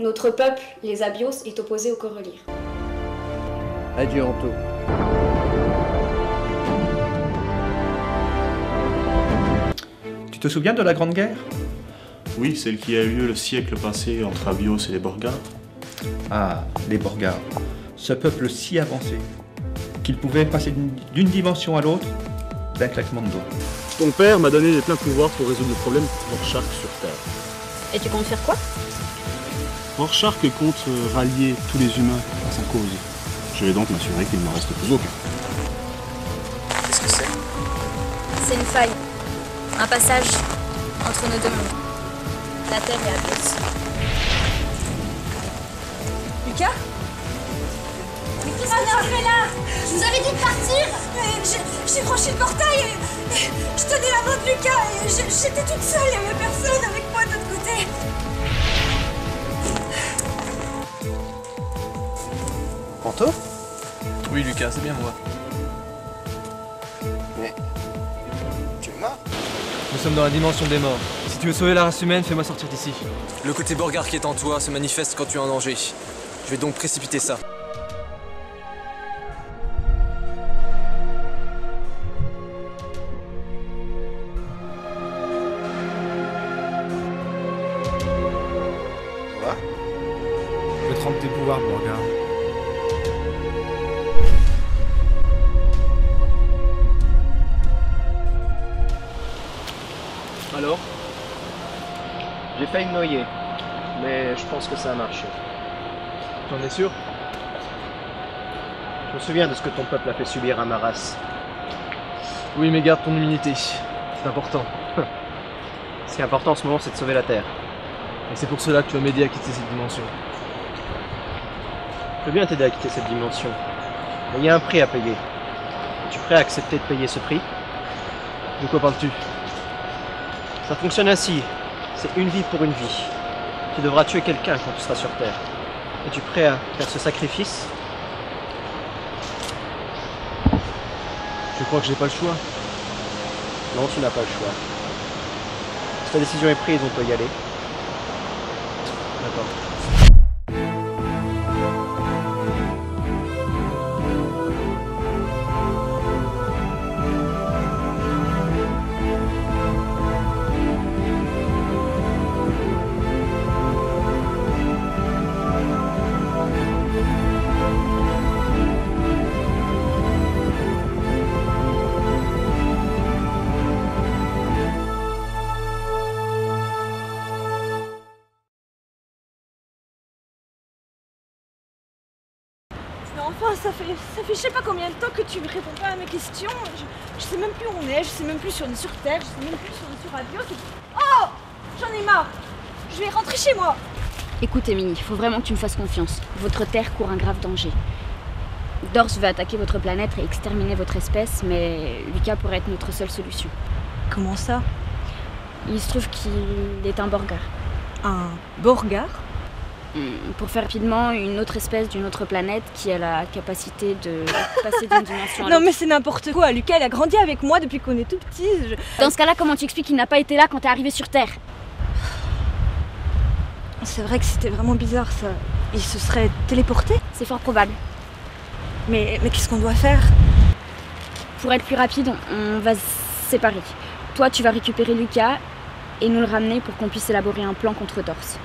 Notre peuple, les Abios, est opposé au Corellir. Adieu, Anto. Tu te souviens de la Grande Guerre? Oui, celle qui a eu lieu le siècle passé entre Abios et les Borgars. Ah, les Borgars. Ce peuple si avancé qu'il pouvait passer d'une- dimension à l'autre d'un claquement de doigts. Ton père m'a donné les pleins pouvoirs pour résoudre le problème Rorschach sur Terre. Et tu comptes faire quoi? Rorschach compte euh, rallier tous les humains à sa cause. Je vais donc m'assurer qu'il n'en reste plus aucun. Qu'est-ce que c'est? C'est une faille. Un passage entre nos deux mondes. La Terre et Abyss. Lucas? Mais qu'est-ce fais là? Je vous avais dit de partir J'ai franchi le portail et, et je tenais la main de Lucas et j'étais toute seule, il n'y avait personne avec moi de l'autre côté. Anto Oui, Lucas, c'est bien moi. Mais. Tu es mort Nous sommes dans la dimension des morts. Si tu veux sauver la race humaine, fais-moi sortir d'ici. Le côté Borgard qui est en toi se manifeste quand tu es en danger. Je vais donc précipiter ça. Ça va? Je trempe tes pouvoirs, Borgard. Failli me noyer, mais je pense que ça a marché. T'en es sûr? Je me souviens de ce que ton peuple a fait subir à ma race. Oui, mais garde ton immunité. C'est important. Ce qui est important en ce moment, c'est de sauver la Terre. Et c'est pour cela que tu vas m'aider à quitter cette dimension. Je peux bien t'aider à quitter cette dimension. Mais il y a un prix à payer. Es-tu prêt à accepter de payer ce prix? De quoi parles-tu? Ça fonctionne ainsi. C'est une vie pour une vie. Tu devras tuer quelqu'un quand tu seras sur Terre. Es-tu prêt à faire ce sacrifice? Je crois que j'ai pas le choix? Non, tu n'as pas le choix. Si ta décision est prise, on peut y aller. D'accord. Ça fait, ça fait je sais pas combien de temps que tu ne réponds pas à mes questions. Je, je sais même plus où on est, je sais même plus si on est sur Terre, je sais même plus si on est sur et- Oh J'en ai marre Je vais rentrer chez moi Écoute, Émilie, il faut vraiment que tu me fasses confiance. Votre Terre court un grave danger. Dors veut attaquer votre planète et exterminer votre espèce, mais Lucas pourrait être notre seule solution. Comment ça? Il se trouve qu'il est un Borgar. Un Borgard? Hum, Pour faire rapidement, une autre espèce d'une autre planète qui a la capacité de passer d'une dimension à Non l'autre. mais c'est n'importe quoi, Lucas il a grandi avec moi depuis qu'on est tout petit. je- Dans ce cas-là, comment tu expliques qu'il n'a pas été là quand t'es arrivé sur Terre? C'est vrai que c'était vraiment bizarre ça. Il se serait téléporté? C'est fort probable. Mais, mais qu'est-ce qu'on doit faire? Pour être plus rapide, on va se séparer. Toi, tu vas récupérer Lucas et nous le ramener pour qu'on puisse élaborer un plan contre Torse.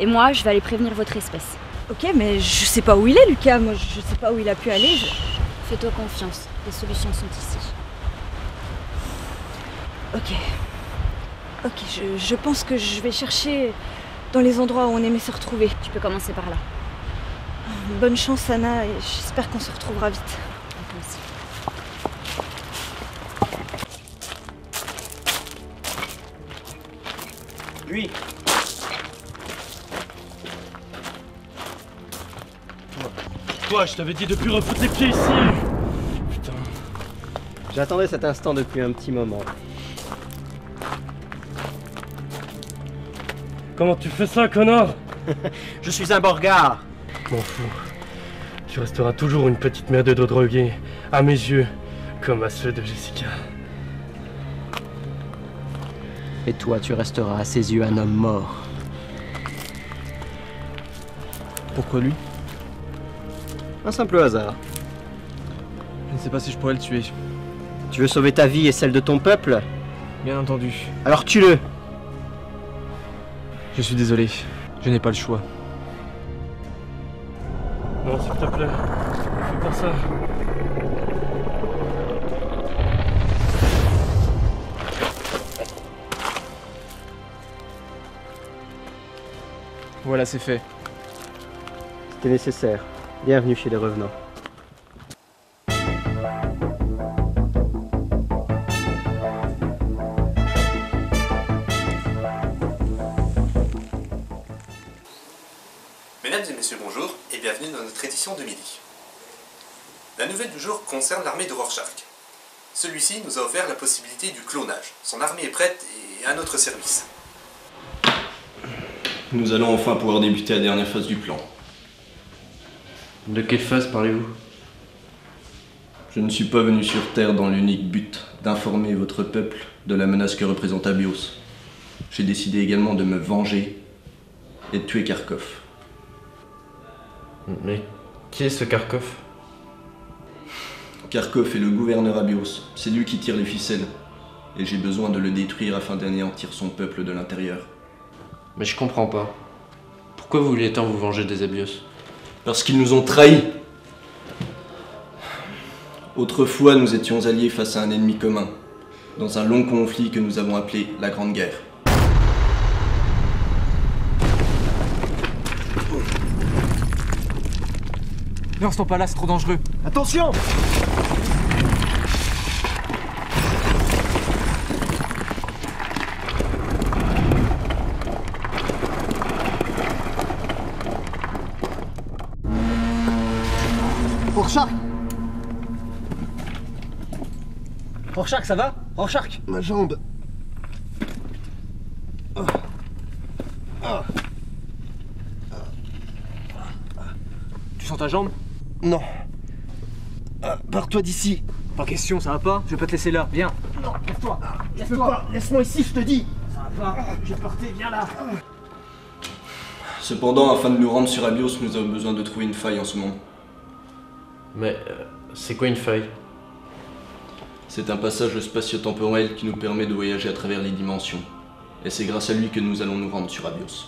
Et moi, je vais aller prévenir votre espèce. Ok mais je sais pas où il est Lucas, moi je sais pas où il a pu aller. je- Fais-toi confiance, les solutions sont ici. Ok. Ok, je, je pense que je vais chercher dans les endroits où on aimait se retrouver. Tu peux commencer par là. Bonne chance Anna et j'espère qu'on se retrouvera vite. Aussi. Lui Je t'avais dit de plus refoutre les pieds ici Putain. J'attendais cet instant depuis un petit moment. Comment tu fais ça, connard? Je suis un Borgard M'en fous. Tu resteras toujours une petite merde de droguée, à mes yeux, comme à ceux de Jessica. Et toi, tu resteras à ses yeux un homme mort. Pourquoi lui? Un simple hasard. Je ne sais pas si je pourrais le tuer. Tu veux sauver ta vie et celle de ton peuple? Bien entendu. Alors tue-le Je suis désolé. Je n'ai pas le choix. Non, s'il te plaît. Fais pas ça. Voilà, c'est fait. C'était nécessaire. Bienvenue chez les revenants. Mesdames et messieurs, bonjour et bienvenue dans notre édition de midi. La nouvelle du jour concerne l'armée de Rorschach. Celui-ci nous a offert la possibilité du clonage. Son armée est prête et à notre service. Nous allons enfin pouvoir débuter la dernière phase du plan. De quelle phase parlez-vous? Je ne suis pas venu sur Terre dans l'unique but d'informer votre peuple de la menace que représente Abios. J'ai décidé également de me venger et de tuer Kharkov. Mais qui est ce Kharkov? Kharkov est le gouverneur Abios. C'est lui qui tire les ficelles. Et j'ai besoin de le détruire afin d'anéantir son peuple de l'intérieur. Mais je comprends pas. Pourquoi vous voulez tant vous venger des Abios Parce qu'ils nous ont trahis. Autrefois, nous étions alliés face à un ennemi commun, dans un long conflit que nous avons appelé la Grande Guerre. Ne restons pas là, c'est trop dangereux. Attention Rorschach, ça va? Rorschach? Ma jambe. Tu sens ta jambe? Non. Ah, Pars-toi d'ici. Pas question, ça va pas? Je vais pas te laisser là. Viens. Non, lève-toi. Lève-toi. Laisse-moi ici, je te dis. Ça va pas. Je vais porter, viens là. Cependant, afin de nous rendre sur Abios, nous avons besoin de trouver une faille en ce moment. Mais euh, c'est quoi une faille? C'est un passage spatio-temporel qui nous permet de voyager à travers les dimensions. Et c'est grâce à lui que nous allons nous rendre sur Abios.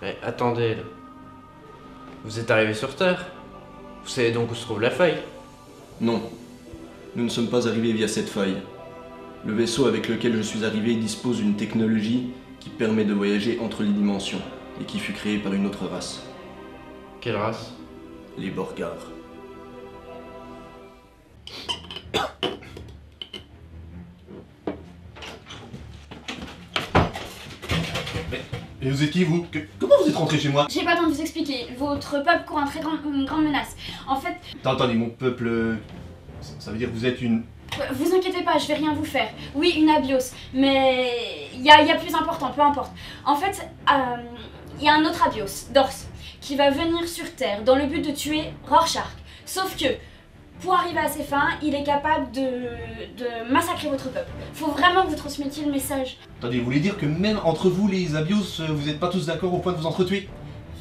Mais attendez. là. Vous êtes arrivé sur Terre Vous savez donc où se trouve la faille Non, nous ne sommes pas arrivés via cette faille. Le vaisseau avec lequel je suis arrivé dispose d'une technologie qui permet de voyager entre les dimensions et qui fut créée par une autre race, Quelle race? Les Borgars. Et vous êtes qui, vous Que- Comment vous êtes rentré chez moi? J'ai pas le temps de vous expliquer. Votre peuple court un très grand- une grande menace. En fait, Attendez, mon peuple. euh, Ça veut dire que vous êtes une. euh, vous inquiétez pas, je vais rien vous faire. Oui, une abios, mais il y a, il y a plus important, peu importe. En fait, euh, il y a un autre abios, Dors, qui va venir sur Terre dans le but de tuer Rorschach. Sauf que, pour arriver à ses fins, il est capable de, de massacrer votre peuple. Faut vraiment que vous transmettiez le message. Attendez, vous voulez dire que même entre vous, les Abios, euh, vous n'êtes pas tous d'accord au point de vous entretuer?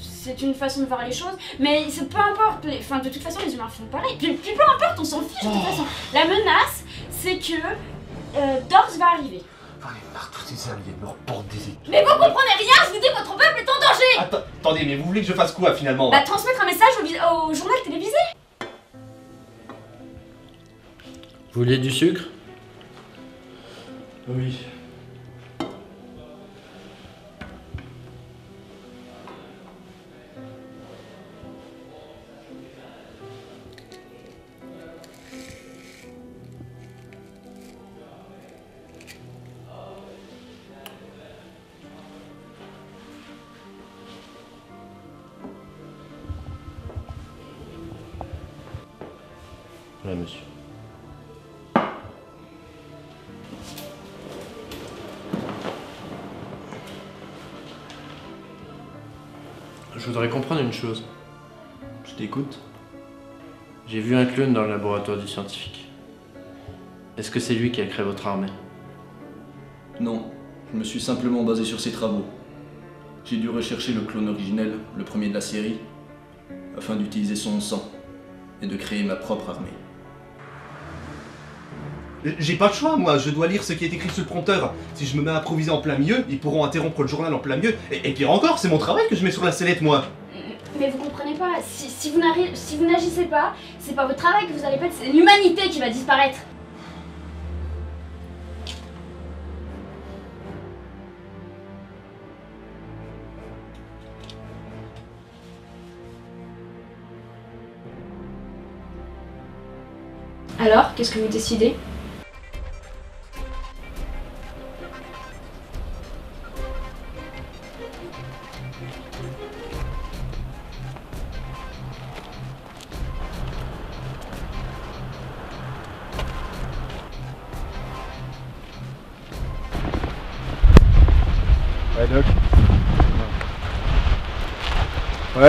C'est une façon de voir les choses, mais c'est peu importe. les- Enfin, de toute façon, les humains font pareil. Puis, puis peu importe, on s'en fiche de toute façon. La menace, c'est que euh, Dors va arriver. J'en ai marre, tous ces alliés me reportent des équipes. Mais vous comprenez rien, je vous dis, votre peuple est en danger Attends, attendez, mais vous voulez que je fasse quoi finalement? Bah, transmettre un message au journal télévisé. Vous vouliez du sucre? Oui. Là, monsieur. Je voudrais comprendre une chose. Je t'écoute. J'ai vu un clone dans le laboratoire du scientifique. Est-ce que c'est lui qui a créé votre armée? Non, je me suis simplement basé sur ses travaux. J'ai dû rechercher le clone originel, le premier de la série, afin d'utiliser son sang et de créer ma propre armée. J'ai pas le choix, moi, je dois lire ce qui est écrit sur le prompteur. Si je me mets à improviser en plein milieu, ils pourront interrompre le journal en plein milieu. Et, pire encore, c'est mon travail que je mets sur la sellette, moi. Mais vous comprenez pas, si vous n'agissez pas, c'est pas votre travail que vous allez perdre, c'est l'humanité qui va disparaître. Alors, qu'est-ce que vous décidez?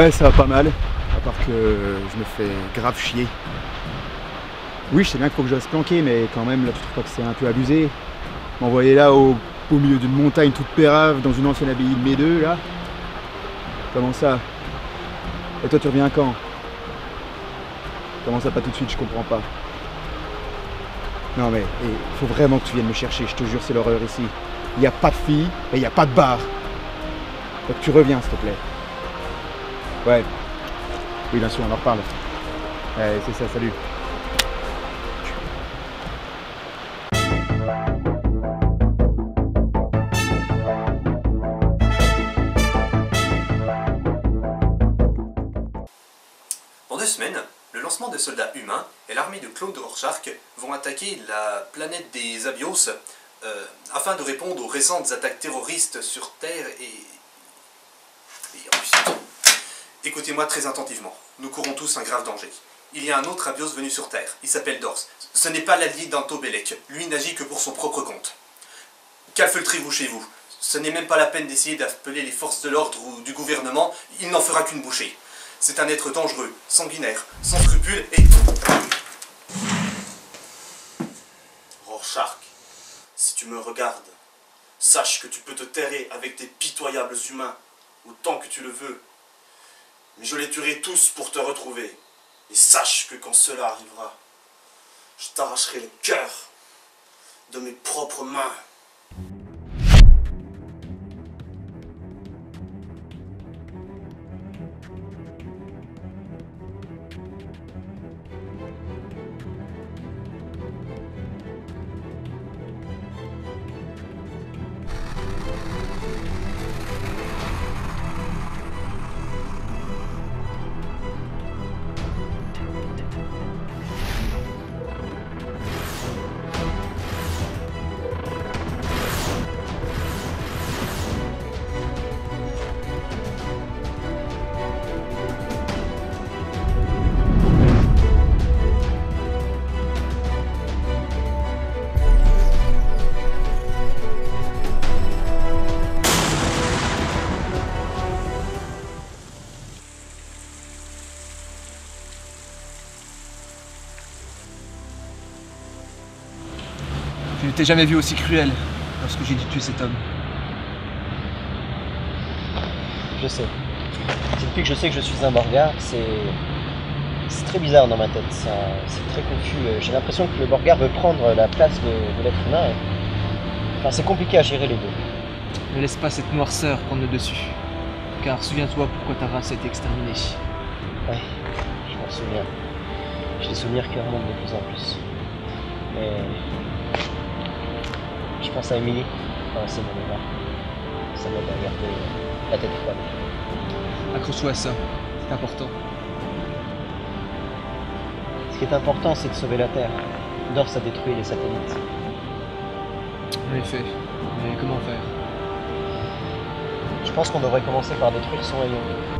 Ouais, ça va pas mal. À part que je me fais grave chier. Oui, je sais bien qu'il faut que je reste planqué, mais quand même, là, tu trouves pas que c'est un peu abusé? M'envoyer là au, au milieu d'une montagne toute pérave, dans une ancienne abbaye de mes deux, là? Comment ça? Et toi, tu reviens quand? Comment ça, pas tout de suite Je comprends pas. Non, mais il faut vraiment que tu viennes me chercher, je te jure, c'est l'horreur ici. Il n'y a pas de filles et il n'y a pas de bar. Donc tu reviens, s'il te plaît. Ouais. Oui, bien sûr, on en reparle. Ouais, c'est ça, salut. Dans deux semaines, le lancement des soldats humains et l'armée de Claude Rorschach vont attaquer la planète des Abios euh, afin de répondre aux récentes attaques terroristes sur Terre et... et en Russie. Écoutez-moi très attentivement, nous courons tous un grave danger. Il y a un autre Abios venu sur Terre, il s'appelle Dors. Ce n'est pas l'allié d'Antobelec, lui n'agit que pour son propre compte. Calfeutrez-vous chez vous. Ce n'est même pas la peine d'essayer d'appeler les forces de l'ordre ou du gouvernement, il n'en fera qu'une bouchée. C'est un être dangereux, sanguinaire, sans scrupules et... Rorschach, si tu me regardes, sache que tu peux te terrer avec des pitoyables humains autant que tu le veux. Mais je les tuerai tous pour te retrouver. Et sache que quand cela arrivera, je t'arracherai le cœur de mes propres mains. T'ai jamais vu aussi cruel lorsque j'ai dû tuer cet homme. Je sais. Depuis que je sais que je suis un Borgard, c'est. C'est très bizarre dans ma tête, c'est très confus. Euh, J'ai l'impression que le Borgard veut prendre la place de, de l'être humain. et- Enfin, c'est compliqué à gérer les deux. Ne laisse pas cette noirceur prendre le dessus. Car souviens-toi pourquoi ta race a été exterminée. Ouais, je m'en souviens. J'ai des souvenirs qui remontent de plus en plus. Mais. Je pense à Emily dans ces moments-là. Ça m'aide à garder la tête froide. Accroche-toi à ça, c'est important. Ce qui est important, c'est de sauver la Terre. Dors a détruit les satellites. En effet, mais comment faire? Je pense qu'on devrait commencer par détruire son rayon.